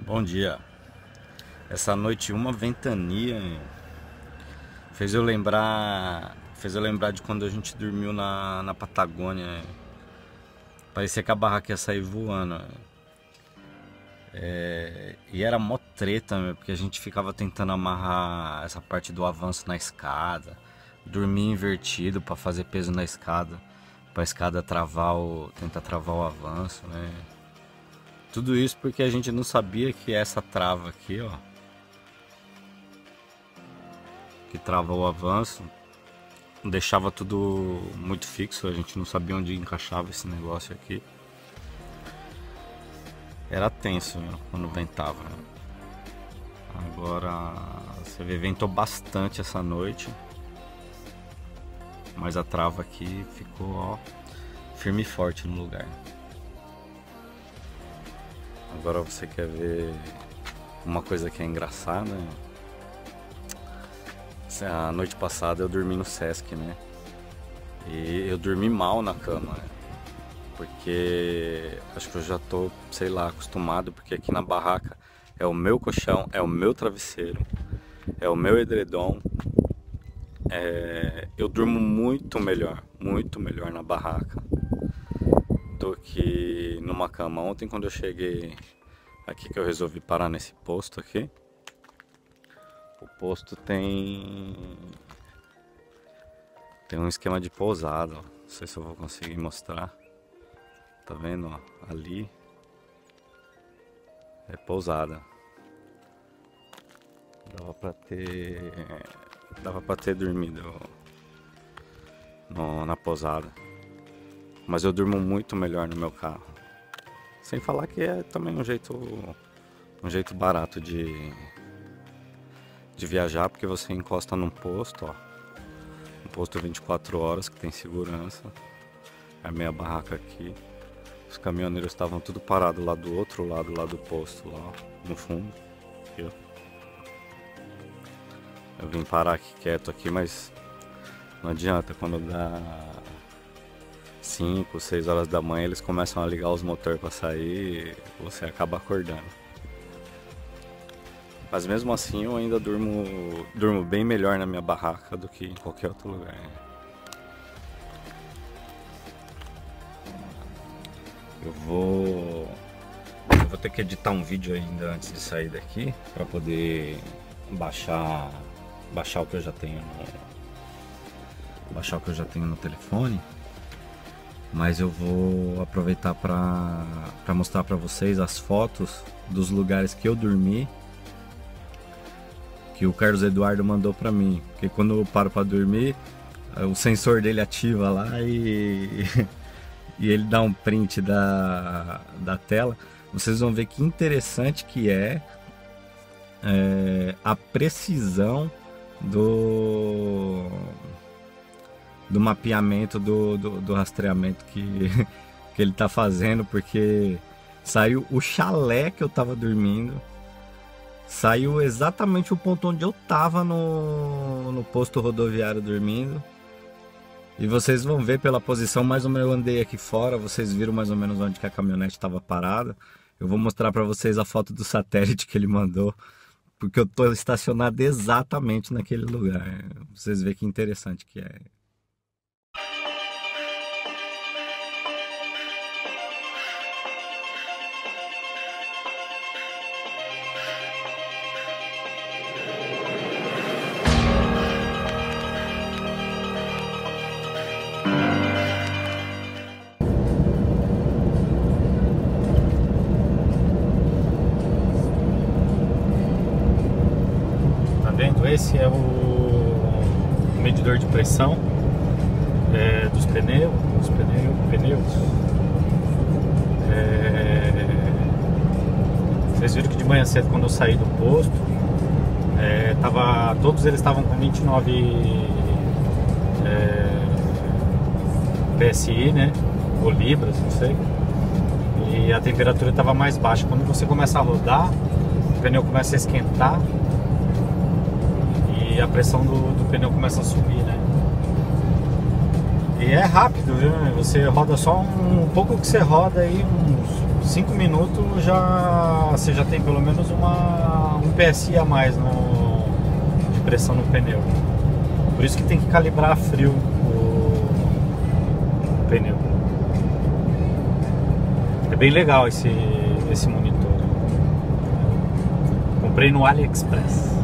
Bom dia. Essa noite uma ventania fez eu lembrar, fez eu lembrar de quando a gente dormiu na, na Patagônia. Parecia que a barraca ia sair voando. É, e era mó treta, meu, porque a gente ficava tentando amarrar essa parte do avanço na escada, dormir invertido para fazer peso na escada, para a escada travar o, tentar travar o avanço, né? Tudo isso porque a gente não sabia que essa trava aqui, ó, que trava o avanço, deixava tudo muito fixo, a gente não sabia onde encaixava esse negócio aqui. Era tenso quando ventava. Né? Agora você vê, ventou bastante essa noite. Mas a trava aqui ficou ó, firme e forte no lugar. Agora você quer ver uma coisa que é engraçada. A noite passada eu dormi no Sesc, né? E eu dormi mal na cama, né? Porque acho que eu já tô, sei lá, acostumado, porque aqui na barraca é o meu colchão, é o meu travesseiro, é o meu edredom. É... eu durmo muito melhor, muito melhor na barraca do que numa cama. Ontem quando eu cheguei aqui que eu resolvi parar nesse posto aqui, o posto tem tem um esquema de pousada, não sei se eu vou conseguir mostrar. Tá vendo, ó, ali é pousada. Dava pra ter dava para ter dormido no, na pousada. Mas eu durmo muito melhor no meu carro. Sem falar que é também um jeito um jeito barato de de viajar, porque você encosta num posto, ó. Um posto 24 horas que tem segurança. É a minha barraca aqui. Os caminhoneiros estavam tudo parados lá do outro lado, lá do posto, lá no fundo. Ó. Eu vim parar aqui quieto aqui, mas não adianta quando dá 5, 6 horas da manhã eles começam a ligar os motores para sair e você acaba acordando. Mas mesmo assim eu ainda durmo, durmo bem melhor na minha barraca do que em qualquer outro lugar. Eu vou eu vou ter que editar um vídeo ainda antes de sair daqui para poder baixar baixar o que eu já tenho no, baixar o que eu já tenho no telefone mas eu vou aproveitar para mostrar para vocês as fotos dos lugares que eu dormi que o Carlos Eduardo mandou para mim. Porque quando eu paro para dormir, o sensor dele ativa lá e, e ele dá um print da, da tela. Vocês vão ver que interessante que é, é a precisão do do mapeamento do, do, do rastreamento que, que ele está fazendo, porque saiu o chalé que eu estava dormindo, saiu exatamente o ponto onde eu estava no, no posto rodoviário dormindo. E vocês vão ver pela posição, mais ou menos eu andei aqui fora, vocês viram mais ou menos onde que a caminhonete estava parada. Eu vou mostrar para vocês a foto do satélite que ele mandou, porque eu estou estacionado exatamente naquele lugar. Vocês verem que interessante que é. Esse é o medidor de pressão é, dos pneus, dos pneus, pneus. É, vocês viram que de manhã cedo quando eu saí do posto, é, tava, todos eles estavam com 29 é, PSI, né? Ou libras, não sei. E a temperatura estava mais baixa. Quando você começa a rodar, o pneu começa a esquentar a pressão do, do pneu começa a subir, né? E é rápido, viu? Você roda só um, um pouco que você roda aí, uns 5 minutos já você já tem pelo menos uma, um PSI a mais no, de pressão no pneu. Por isso que tem que calibrar frio o, o pneu. É bem legal esse, esse monitor. Comprei no AliExpress.